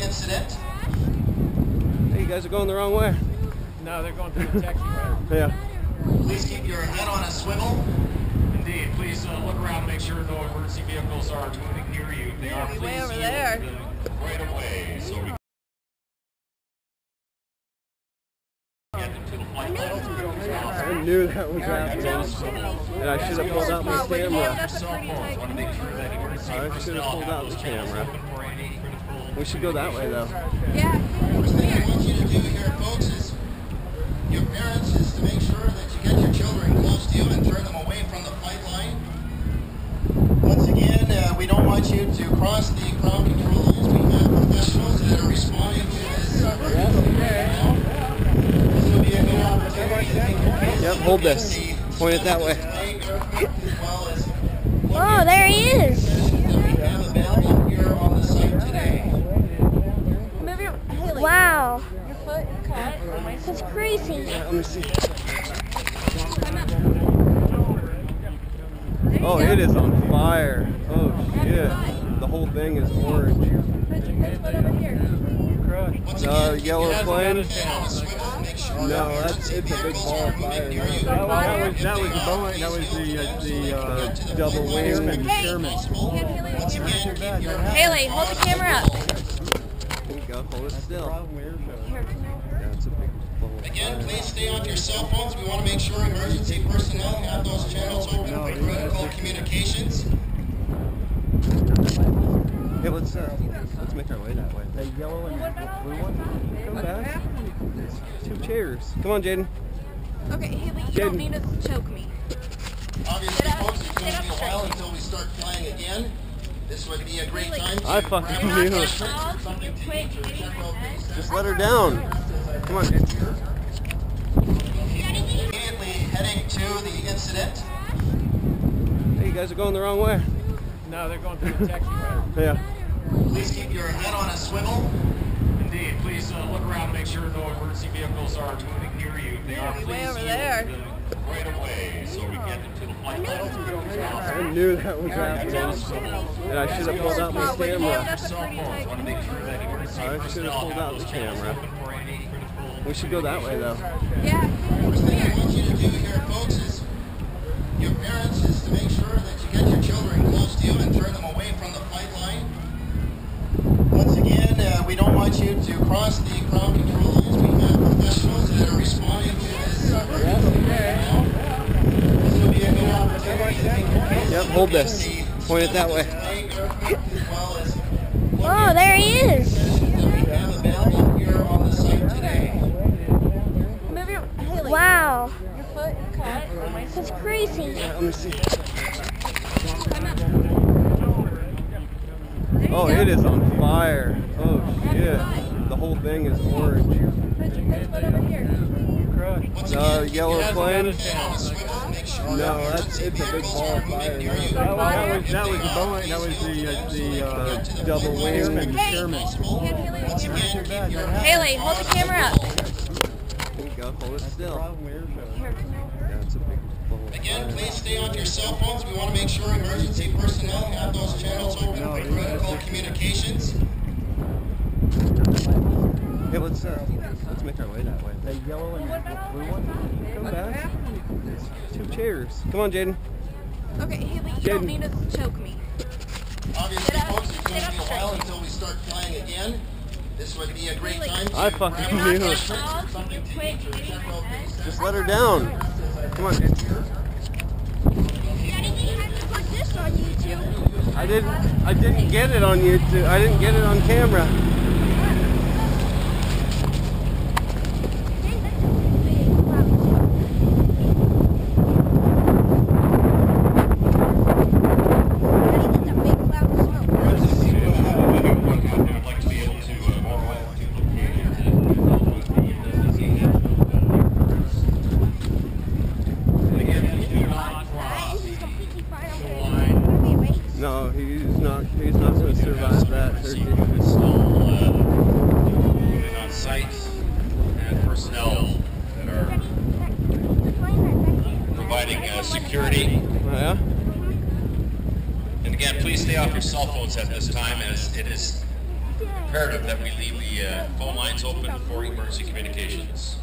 incident. Hey, you guys are going the wrong way. No, they're going through the taxi right? Yeah. Please keep your head on a swivel. Indeed. Please uh, look around, make sure no emergency vehicles are moving near you. They are Way please over there. the right away so we can get into the flight level. I knew that was happening. And I should have pulled out my camera. That's a pretty Want to tight. make sure that emergency I should have pulled out the camera. For any critical We should go that way though. Yeah. First thing I want you to do here, folks, is your parents is to make sure that you get your children close to you and turn them away from the flight line. Once again, uh, we don't want you to cross the ground control lines. We have professionals that are responding to this. This will be a good opportunity to take your kids Yep, hold this. Point it that way. as well as Oh, there he is. that we have available here on the site today. Move your Haley. Your foot cut. on that's crazy. Let me see. Oh, it is on fire. Oh shit. The whole thing is orange. Put your foot over here. Uh, yellow keep flame? head on a swivel. Make sure No, that's it's a big ball of fire. That was, that was, that was the Boeing, that was the, uh, the, uh, Double wing. Hey, Sherman. Haley the Once camera. again, keep your head Haley, hold the camera up. There you go. Hold it still. Here, come over. Yeah, it's a big ball Again, please stay off your cell phones. We want to make sure emergency personnel have those channels open for critical communications. Yeah, let's uh, let's make our way that way. The yellow and What about blue one? Come back. Two chairs. Come on, Jaden. Okay, Haley, you Jaden. don't need to choke me. Obviously, Get up- folks, it's going get to up be a while until we start flying again. This would be a great time to I fucking grab knew your it. friends or something to eat or check out these. Just let her down. Come on, Jaden. Immediately heading to the incident. Hey, you guys are going the wrong way. No, they're going through the taxi right? Yeah. Please keep your head on a swivel. Indeed. Please uh, look around, and make sure no emergency vehicles are moving near you. If They are Way please over yield there. Right away so we get into the flight. I knew that was happening. And I should have pulled out my camera. that's a pretty tight. Want to make sure that emergency I should have pulled out the camera. for any critical We should go that way though. Yeah. First thing I want you to do here, folks, is your parents is to make sure that you get your children close to you and turn them away from the flight line. Once again, uh, we don't want you to cross the ground control lines. We have professionals that are responding to this. This will be a good opportunity to take your kids Yep, hold this. Point it that way. as well as Oh, there he is. that we have available here on the site today. Move your Haley. Wow, Your foot cut. on my that's crazy. Let me see. Come up. Oh, it is on fire. Oh shit. The whole thing is orange. Put put over here. Once Uh, yellow flame? head on a swivel. Make sure No, that's it's a big vehicles ball of fire. near. That was, that was, that was the Boeing, that was the, uh, the, uh, double wing. Sherman, Hey, Sherman. Haley Once again, keep your head Haley, hold the camera up. There you go. Hold it still. Here, come over. Yeah, it's a big ball Again, please stay off your cell phones. We want to make sure emergency personnel have those channels open for critical communications. Yeah, let's uh, let's make our way that way. The yellow and What blue one? Come back. Two chairs. Come on, Jaden. Okay, Haley, you Jaden. don't need to choke me. Obviously, Get up- folks, it's going to be a while until we start flying again. This would be a great Haley. time to I fucking grab knew your it. friends or something to eat or check out these. Just let her down. Come on, Jaden. Daddy, we have to put this on YouTube. I didn't I didn't get it on YouTube. I didn't get it on camera. I'd like to be able to uh, walk off to location. Again, please do not cross the line. No, not. He's not going to survive that. See, Turkey. still uh, moving on site and personnel that are providing uh, security. Oh, yeah. And again, please stay off your cell phones at this time as it is imperative that we leave the uh, phone lines open for emergency communications.